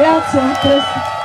Grazie.